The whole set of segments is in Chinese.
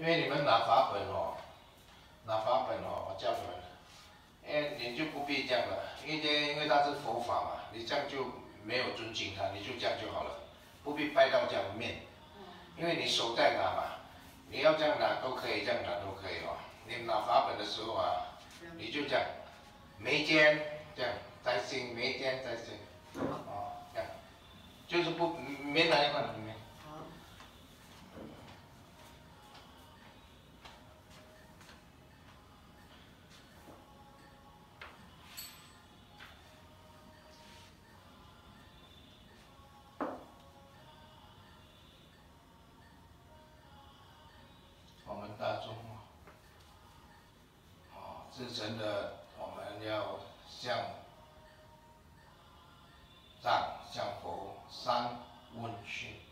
因为你们拿法本哦，拿法本哦，我教你们，哎，你就不必这样了，因为因为他是佛法嘛，你这样就没有尊敬他，你就这样就好了，不必拜到这样面，因为你手在拿嘛，你要这样拿都可以，这样拿都可以哦。你拿法本的时候啊，你就这样，眉间这样在心，眉间在心，哦，这样，就是不没拿一块没。啊，自身的我们要向上向佛三问讯。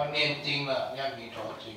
要念经了，念弥陀经。